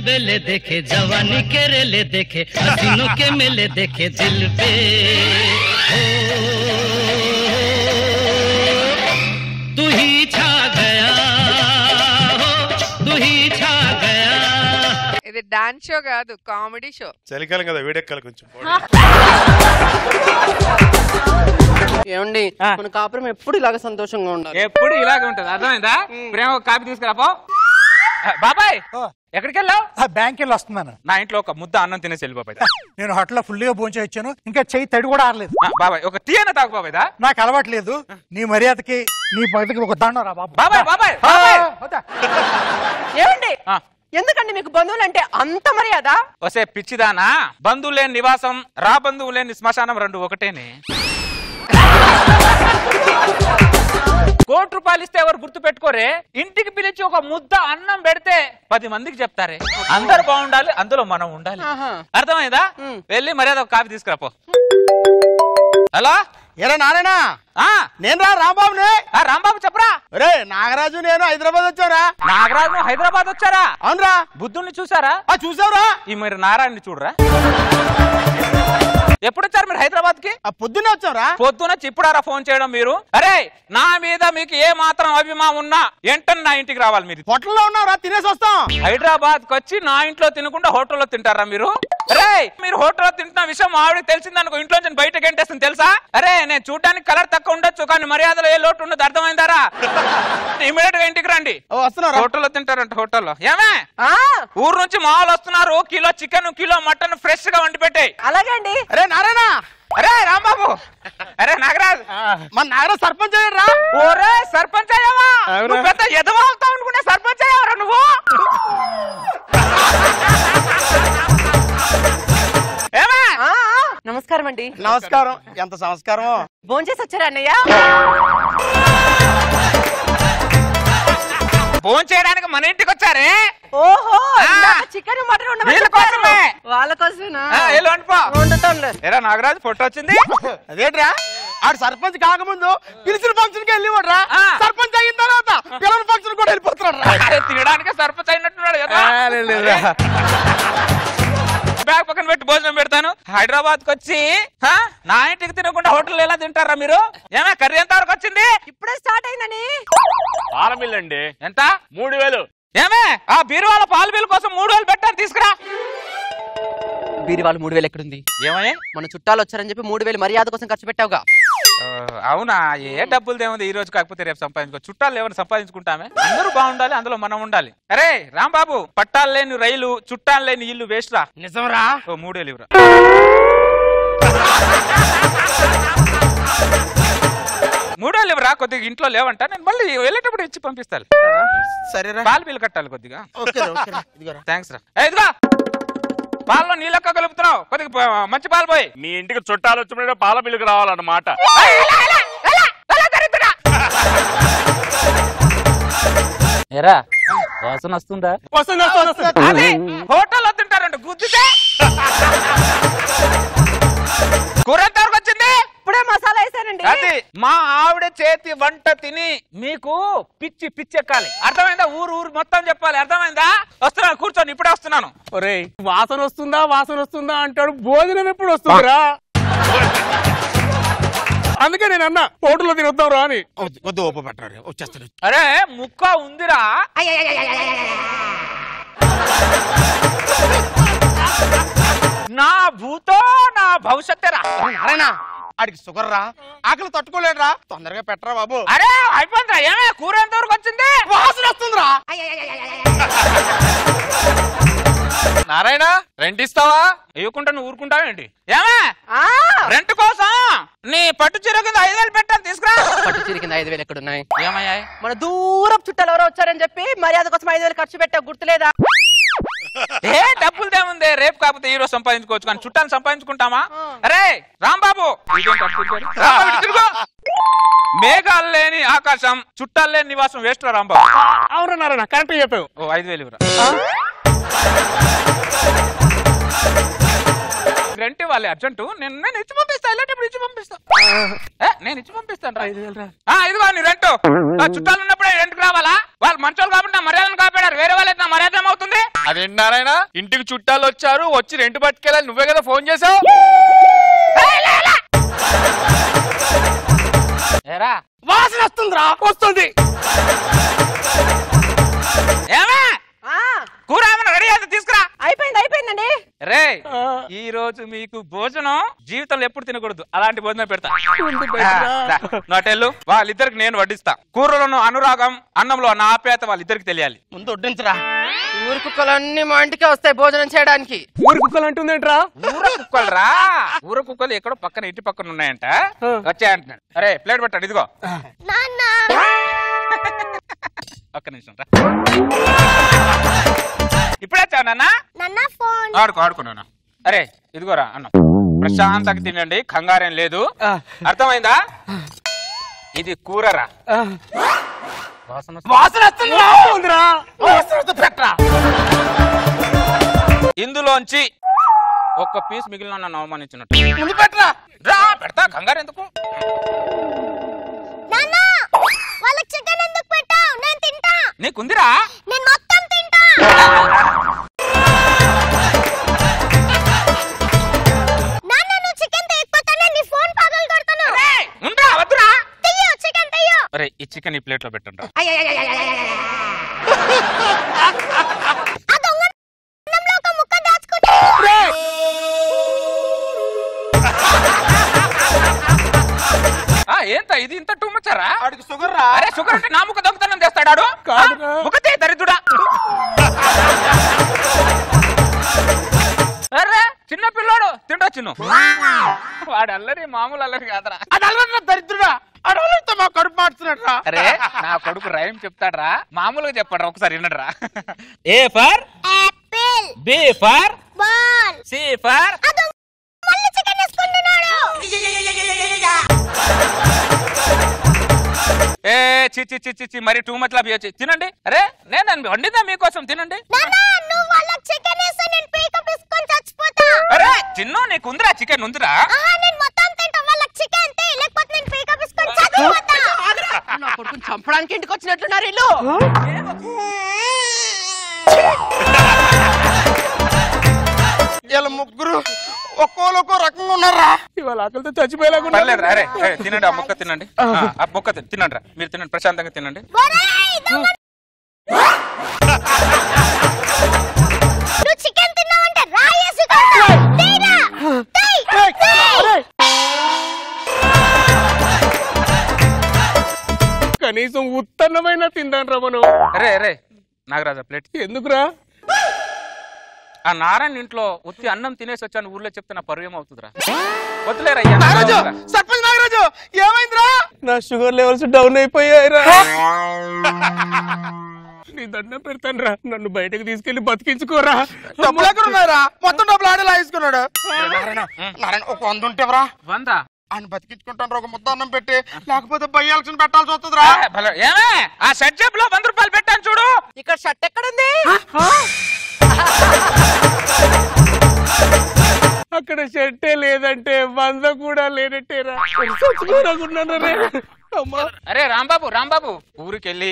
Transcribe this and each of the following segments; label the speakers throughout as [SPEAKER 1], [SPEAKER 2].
[SPEAKER 1] कई अलू बेले देखे जवानी के रेले देखे हसीनों के मेले देखे दिल पे ओ, तू ही छा गया हो तू ही छा गया
[SPEAKER 2] ఇది డాన్స్ షో కాదు కామెడీ షో
[SPEAKER 3] చలికాలం కదా వేడెక్కాలి కొంచెం
[SPEAKER 4] ఏమండి మన కాపురం ఎప్పుడు ఇలాగ సంతోషంగా ఉండాలి
[SPEAKER 5] ఎప్పుడు ఇలాగే ఉంటది అర్థమైందా ప్రేమ ఒక కాపీ తీసుకురాపో ఆ, బాబాయ్ ఎక్కడికి వెళ్ళావు
[SPEAKER 6] బ్యాంక్ వెళ్ళి వస్తున్నాను.
[SPEAKER 5] నా ఇంట్లో ఒక ముద్ద అన్నం తినేసి వెళ్ళి బాబాయ్.
[SPEAKER 6] నేను హోటల్లో ఫుల్గా భోంచే వచ్చాను ఇంకా చెయ్యి తడి కూడా ఆరలేదు.
[SPEAKER 5] ఆ, బాబాయ్ ఒక టీ అన్న తాగు బాబాయ్ దా.
[SPEAKER 6] నాకు అలవాట్లేదు నీ మర్యాదకి నీ పద్ధతికి ఒక దండం రా బాబు.
[SPEAKER 5] బాబాయ్ బాబాయ్.
[SPEAKER 4] ఏమండి. ఎందుకండి మీకు బంధువులు అంటే అంత మర్యాద?
[SPEAKER 5] వసే పిచ్చిదానా? బంధువు లేని నివాసం రా బంధువు లేని శ్మశానం రెండు ఒకటేనే. కోటి రూపాయలు ఇస్తే ఎవరు గుర్తు పెట్టుకోరే? ఇంటికి పిలిచి ఒక ముద్ద అన్నం పెడితే పది మందికి చెప్తారే. అందరు బాగుండాలి అందులో మనం ఉండాలి. అర్థమైందా? వెళ్ళి మర్యాద ఒక కాఫీ తీసుకురాపో హలో?
[SPEAKER 7] ఎరా నారాయణ?
[SPEAKER 5] ఆ,
[SPEAKER 7] నేను రా రాంబాబుని.
[SPEAKER 5] ఆ, రాంబాబు చెప్పరా?
[SPEAKER 7] రే నాగరాజు నేను హైదరాబాద్ వచ్చారా
[SPEAKER 5] నాగరాజు హైదరాబాద్ వచ్చారా?
[SPEAKER 7] అవునరా.
[SPEAKER 5] బుద్ధుణ్ణి చూసారా?
[SPEAKER 7] ఆ చూసావురా.
[SPEAKER 5] ఈ మీరు నారాయణని చూడరా? ఎప్పుడు వచ్చారు మీరు
[SPEAKER 7] హైదరాబాద్కి పొద్దున్నే వచ్చావురా
[SPEAKER 5] పొద్దున చిప్పుడారా ఫోన్ చేయడం మీరు? అరే నా మీద మీకు ఏ మాత్రం అభిమానం ఉన్నా వెంటనే నా ఇంటికి రావాలి మీరు.
[SPEAKER 7] హోటల్లో ఉన్నావురా తినేసి వస్తాం.
[SPEAKER 5] హైదరాబాద్కి వచ్చి నా ఇంట్లో తినకుండా హోటల్లో తింటారా మీరు? అరే మీరు హోటల్లో తింటున్న విషయం మా ఆవిడకి తెలిసిందనుకో ఇంట్లో నుంచి బయటకు ఎంటేస్తుంది తెలుసా? అరే నేను చూడడానికి కలర్ తక్కువ ఉండొచ్చు కానీ మర్యాదలో ఏ లోటు ఉండదు అర్థమైందారా? ఇమీడియట్గా ఇంటికి రండి.
[SPEAKER 7] ఓ, వస్తున్నారా?
[SPEAKER 5] హోటల్లో తింటారంట హోటల్లో. ఏమే?
[SPEAKER 4] ఆ?
[SPEAKER 5] ఊరు నుంచి మామూలు వస్తున్నారు కిలో చికెన్ కిలో మటన్ ఫ్రెష్గా వండి పెట్టాయి.
[SPEAKER 4] అలాగే అండి
[SPEAKER 7] అరే నారాయణ!
[SPEAKER 5] అరే రాంబాబు! అరే నాగరాజ్!
[SPEAKER 7] మన నాగరాజ్ సర్పంచ్ అయ్యారా
[SPEAKER 5] ఓరే సర్పంచ్ అయ్యావా? నువ్వు పెద్ద ఎదవాగుతావు అనుకునే సర్పంచ్ అయ్యావరా నువ్వు?
[SPEAKER 4] అండి
[SPEAKER 7] నమస్కారం. ఎంత సంస్కారమో.
[SPEAKER 4] భోంచేసి వచ్చారా అన్నయ్య?
[SPEAKER 5] ఫోన్ చేయడానికి మన ఇంటికి వచ్చారే?
[SPEAKER 4] ఓహో. చికెన్ మటన్
[SPEAKER 5] వీళ్ళ కోసమే.
[SPEAKER 4] వాళ్ళ కోసమేనా? వండుతాంలే
[SPEAKER 5] ఏరా నాగరాజు ఫోటో వచ్చింది?
[SPEAKER 7] అదేట్రా? ఆడు సర్పంచ్ కాకముందు పిలిచిన ఫంక్షన్కి వెళ్ళివాడ్రా
[SPEAKER 5] ఆ.
[SPEAKER 7] సర్పంచ్ అయిన తర్వాత పిల్లల ఫంక్షన్ కూడా వెళ్ళిపోతున్నాడు
[SPEAKER 5] తినడానికి సర్పంచ్ అయినట్టున్నాడు కదా. బ్యాగ్ పక్కన పెట్టి భోజనం పెడతాను. హైదరాబాద్కి వచ్చి హా? నా ఇంటికి తినకుండా హోటల్ ఎలా తింటారా మీరు? ఏమే కర్రీ ఎంత వరకు వచ్చింది?
[SPEAKER 4] ఇప్పుడే స్టార్ట్ అయిందని.
[SPEAKER 3] పాల బిల్ అండి.
[SPEAKER 5] ఎంత?
[SPEAKER 3] మూడు వేలు.
[SPEAKER 5] ఏమే ఆ బీరువాల పాల బిల్ కోసం మూడు వేలు పెట్టాను తీసుకురా.
[SPEAKER 4] వాళ్ళు మూడు వేలు ఎక్కడుంది?
[SPEAKER 5] ఏమయ్యా
[SPEAKER 4] మన చుట్టాలు వచ్చారని చెప్పి మూడు వేలు మర్యాద కోసం ఖర్చు పెట్టావుగా.
[SPEAKER 5] అవునా? ఏ డబ్బులు దేముంది ఈ రోజు కాకపోతే రేపు సంపాదించుకో? చుట్టాలు ఎవరు సంపాదించుకుంటామే? అందరూ బాగుండాలి అందులో మనం ఉండాలి. అరే రాంబాబు పట్టాలు లేని రైలు చుట్టాలు లేని ఇల్లు వేస్ట్ రా.
[SPEAKER 7] నిజంరా?
[SPEAKER 5] ఓ మూడేళ్ళు ఇవ్వరా. మూడేళ్ళు ఇవ్వరా? కొద్దిగా ఇంట్లో లేవంట నేను మళ్ళీ వెళ్ళేటప్పుడు ఇచ్చి పంపిస్తాను
[SPEAKER 7] సరేరా.
[SPEAKER 5] పాలు బిల్లు కట్టాలి కొద్దిగా. థ్యాంక్స్ రా. ఇదిగో పాలలో నీళ్ళక్క కలుపుతున్నావు. కొద్దిగా మంచి పాలు పోయి.
[SPEAKER 3] మీ ఇంటికి చుట్టాలు వచ్చినప్పుడు పాల బిల్లుకి రావాలన్నమాట.
[SPEAKER 5] ఎరా వాసన వస్తుందా?
[SPEAKER 7] వస్తుంది వస్తుంది
[SPEAKER 5] వంట తిని మీకు పిచ్చి పిచ్చి ఎక్కాలి అర్థమైందా? ఊరు ఊరు మొత్తం చెప్పాలి. అర్థమైందా? వస్తున్నాను కూర్చొని ఇప్పుడే వస్తున్నాను.
[SPEAKER 7] ఒరే వాసన వస్తుందా వాసన వస్తుందా అంటాడు భోజనం ఎప్పుడు వస్తుందిరా? అందుకే నేను అన్నా హోటల్లో తినొద్దాం రా అని. వద్దు ఓప పెట్టారు వచ్చేస్తాడు.
[SPEAKER 5] అరే ముక్క ఉందిరా. నా భూతో నా భవిష్యత్తేరా.
[SPEAKER 7] నారాయణ ఆడికి షుగర్ రా ఆకలి తట్టుకోలేడురా తొందరగా పెట్టరా బాబు.
[SPEAKER 5] అరే అయిపోయిందిరా ఏమే కూర ఎంత వరకు వచ్చింది?
[SPEAKER 7] వాసన వస్తుందిరా.
[SPEAKER 5] నారాయణ రెంట్ ఇస్తావా ఇవ్వకుండా నువ్వు ఊరుకుంటావేంటి ఏమే రెంట్ కోసం నీ పట్టు చీర కింద ఐదు వేలు పెట్టాను తీసుకురా
[SPEAKER 4] పట్టు చీర కింద ఐదు వేలు ఎక్కడున్నాయి
[SPEAKER 5] ఏమయ్యాయి
[SPEAKER 4] మన దూరపు చుట్టాలు ఎవరో వచ్చారని చెప్పి మర్యాద కోసం ఐదు వేలు ఖర్చు పెట్టావు గుర్తులేదా
[SPEAKER 5] ఏ డబ్బులు దేముంది? రేపు కాకపోతే ఈ రోజు సంపాదించుకోవచ్చు కానీ చుట్టాలు సంపాదించుకుంటామా? అరే రాంబాబు. మేఘాలు లేని ఆకాశం చుట్టాలు లేని నివాసం వేస్ట్ రాంబాబు.
[SPEAKER 7] అవును నారాయణ కరెక్ట్ చెప్పావు.
[SPEAKER 5] ఓ ఐదు వేలు రెంట్ ఇవ్వాలి అర్జెంటు. నేను నేను ఇచ్చి పంపిస్తా ఇలాంటి ఇచ్చి పంపిస్తా. ఏ, నేను ఇచ్చి పంపిస్తాను రా. ఆ, ఇదిగో నీ రెంట్. చుట్టాలు ఉన్నప్పుడే రెంట్కి రావాలా? వాళ్ళు మంచోళ్ళు కాబట్టి నా మర్యాదను కాపాడారు. వేరే వాళ్ళు నా మర్యాద ఏమవుతుంది?
[SPEAKER 3] అదేంటి నారాయణ ఇంటికి చుట్టాలు వచ్చారు వచ్చి రెంట్ పట్టుకెళ్ళాలి. నువ్వే కదా ఫోన్ చేసావు
[SPEAKER 5] ఏరా?
[SPEAKER 7] వాసన వస్తుందిరా వస్తుంది.
[SPEAKER 5] ఏమే? కూర ఏమైనా రెడీ అయితే తీసుకురా.
[SPEAKER 4] అయిపోయింది అయిపోయిందండి.
[SPEAKER 5] రే ఈ రోజు మీకు భోజనం జీవితంలో ఎప్పుడు తినకూడదు. అలాంటి భోజనం పెడతా. నోటెళ్ళు వాళ్ళిద్దరికి నేను వడ్డిస్తా. కూరలోను అనురాగం అన్నంలో నా ఆప్యాయత వాళ్ళిద్దరికి తెలియాలి.
[SPEAKER 7] ముందు వడ్డించరా.
[SPEAKER 4] ఊరు కుక్కలన్నీ మా ఇంటికే వస్తాయి భోజనం చేయడానికి.
[SPEAKER 7] ఊరి కుక్కలు అంటుందేంట్రా?
[SPEAKER 5] ఊర కుక్కలు రా ఊర కుక్కలు ఎక్కడో పక్కన ఇంటి పక్కన ఉన్నాయంట. వచ్చాయంటున్నాడు అరే ప్లేట్ పెట్టండి ఇదిగో. ఒక్క నిమిషం రా. ఇప్పుడే వచ్చావు నాన్న? ఆడుకో ఆడుకున్నాను అరే ఇదిగోరా అన్నం. ప్రశాంతంగా తినండి. కంగారేం లేదు. అర్థమైందా? ఇది కూరరా. వాసన వస్తుంది.
[SPEAKER 7] వాసన వస్తుందిరా. ఉందిరా వాసన వస్తుంది. పెట్టరా.
[SPEAKER 5] ఇందులోంచి ఒక్క పీస్ మిగిలిన నన్ను అవమానించినట్టు.
[SPEAKER 7] ముందు పెట్టరా.
[SPEAKER 5] రా పెడతా. కంగారు ఎందుకు? నీకుందిరా?
[SPEAKER 8] నేను చికెన్
[SPEAKER 5] ఈ ప్లేట్లో పెట్టండి ఏంత ఇది ఇంత టూ మచ్చారా
[SPEAKER 7] వాడికి షుగర్ రా.
[SPEAKER 5] అరే షుగర్ అంటే నా ముక్క దొంగతనం చేస్తాడాడు. ముఖతే దరిద్రుడా? అరే చిన్న పిల్లోడు తిండొచ్చును. వాడు అల్లరి మామూలు అల్లరి కాదరా.
[SPEAKER 7] అది అలవాటు దరిద్రుడా? అడవులతో మా కడుపు మార్చున్నాడు రా
[SPEAKER 5] అరే నా కొడుకు రైమ్ చెప్తాడ్రా. మామూలుగా చెప్పాడు ఒకసారి వినడ్రా.
[SPEAKER 8] A
[SPEAKER 5] for? Apple
[SPEAKER 8] B for? Ball C for?
[SPEAKER 5] ఏ చి చి చి చి చి మరి టూ మచ్ లాభి తినండి. అరే నేను వండిందా మీకోసం తినండి.
[SPEAKER 8] చికెన్
[SPEAKER 5] అరే చిన్న నీకు ఉందిరా చికెన్ ఉందిరా.
[SPEAKER 4] చంపడానికి ఇంటికి వచ్చినట్లున్నారు ఇల్లు
[SPEAKER 7] వీళ్ళ ముగ్గురు ఒక్కోలు ఒక్కో రకంగా ఉన్నారా ఇవాళ ఆకలితో చచ్చిపోయేలాగా
[SPEAKER 5] పర్లేదు అరే ఏ, తినండి ఆ ముక్క తినండి ఆ, ఆ ముక్క తిన్- తినండి రా మీరు తినండి ప్రశాంతంగా తినండి
[SPEAKER 8] ఒరేయ్, దొంగ నువ్వు చికెన్ తిన్నావంటే రాయేసి కొడతా. తీరా. తీయ్. తీయ్.
[SPEAKER 7] కనీసం ఉత్తన్నమైన తిందాను రా మనం.
[SPEAKER 5] అరే అరే నాగరాజా ప్లేట్.
[SPEAKER 7] ఎందుకురా?
[SPEAKER 5] ఆ నారాయణ ఇంట్లో ఉత్తి అన్నం తినేసి వచ్చాను ఊర్లో చెప్తే నా పరువు ఏమవుతుందిరా? వద్దులేరయ్యా
[SPEAKER 7] నాగరాజు సర్పంచ్ నాగరాజు ఏమైందిరా? నా షుగర్ లెవెల్స్ డౌన్ అయిపోయాయిరా. నీ దండం పెడతాను రా నన్ను బయటకు తీసుకెళ్ళి బతికించుకోరా. డబ్బులు ఎక్కడ ఉన్నారా మొత్తం డబ్బులు నారాయణ ఒక వంద ఉంటేవరా
[SPEAKER 5] వందా?
[SPEAKER 7] ఆయన బతికించుకుంటాను ఒక ముద్ద అన్నం పెట్టి లేకపోతే బయ్యాల్సిన పెట్టాల్సి వస్తుందిరా.
[SPEAKER 5] ఏమే ఆ జేబులో లో వంద రూపాయలు పెట్టాను చూడు.
[SPEAKER 4] ఇక్కడ షర్ట్ ఎక్కడుంది?
[SPEAKER 7] అక్కడ షర్టే లేదంటే వంద కూడా లేనట్టేరా
[SPEAKER 5] అరే రాంబాబు రాంబాబు ఊరికెళ్ళి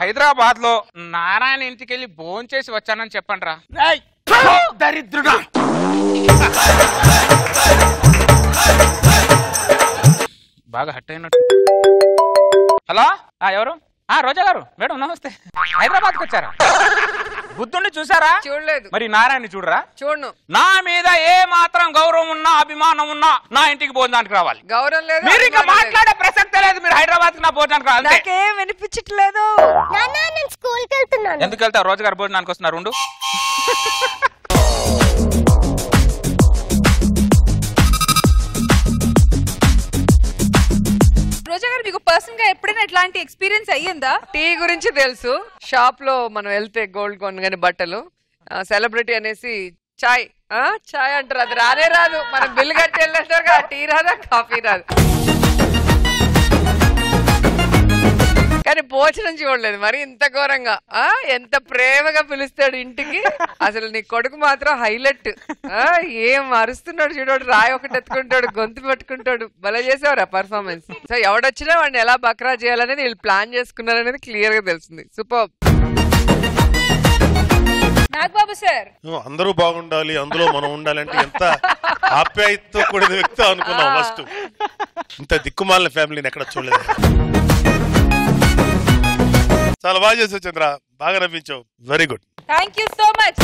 [SPEAKER 5] హైదరాబాద్లో నారాయణ ఇంటికి వెళ్ళి భోంచేసి చేసి వచ్చానని చెప్పండి రా!
[SPEAKER 7] దరిద్రుడా.
[SPEAKER 5] బాగా హట్ అయినట్టు. హలో? ఆ ఎవరు? ఆ రోజా గారు. మేడం నమస్తే. హైదరాబాద్కి వచ్చారా? బుద్ధుణ్ణి చూసారా
[SPEAKER 2] చూడలేదు.
[SPEAKER 5] మరి నారాయణ చూడరా?
[SPEAKER 2] చూడను.
[SPEAKER 5] నా మీద ఏ మాత్రం గౌరవం ఉన్నా అభిమానం ఉన్నా నా ఇంటికి భోజనానికి రావాలి.
[SPEAKER 2] గౌరవం లేదు
[SPEAKER 5] మీరు ఇంకా. మాట్లాడే ప్రసక్తే లేదు మీరు హైదరాబాద్కి నా భోజనానికి రావాలి.
[SPEAKER 2] నాకేం వినిపించట్లేదు.
[SPEAKER 8] వెళ్తున్నాను.
[SPEAKER 5] ఎందుకు వెళ్తావు? రోజు గారు భోజనానికి వస్తున్నారు ఉండు.
[SPEAKER 9] ఇట్లాంటి ఎక్స్పీరియన్స్ అయ్యిందా?
[SPEAKER 2] టీ గురించి తెలుసు. షాప్లో మనం వెళ్తే గోల్డ్ కొనగానే బట్టలు సెలబ్రిటీ అనేసి చాయ్ ఆ చాయ్ అంటారు. అది రానే రాదు. మనం బిల్లు కట్టి వెళ్ళేస్తారు టీ రాదా కాఫీ రాదు? భోజనం చూడలేదు. మరి ఇంత ఘోరంగా. ఆ ఎంత ప్రేమగా పిలుస్తాడు ఇంటికి. అసలు నీ కొడుకు మాత్రం హైలైట్. ఆ ఏం అరుస్తున్నాడు చూడాడు. రాయి ఒకటి ఎత్తుకుంటాడు గొంతు పట్టుకుంటాడు. భలే చేసేవారు ఆ పర్ఫార్మెన్స్ సో ఎవడొచ్చినా వాడిని ఎలా బక్రా చేయాలనేది వీళ్ళు ప్లాన్ చేసుకున్నారనేది క్లియర్గా తెలిసింది. సూపర్.
[SPEAKER 9] నాగబాబు సార్.
[SPEAKER 10] అందరూ బాగుండాలి అందులో మనం ఉండాలంటే ఎంత ఆప్యాయతతో కూడిన వ్యక్తి అనుకున్నాం ఫస్ట్ ఇంత దిక్కుమాలిన ఫ్యామిలీని ఎక్కడ చూడలేదు. చాలా బాగా చేసావు చంద్ర. బాగా నవ్వించావు. Very good
[SPEAKER 9] thank you so much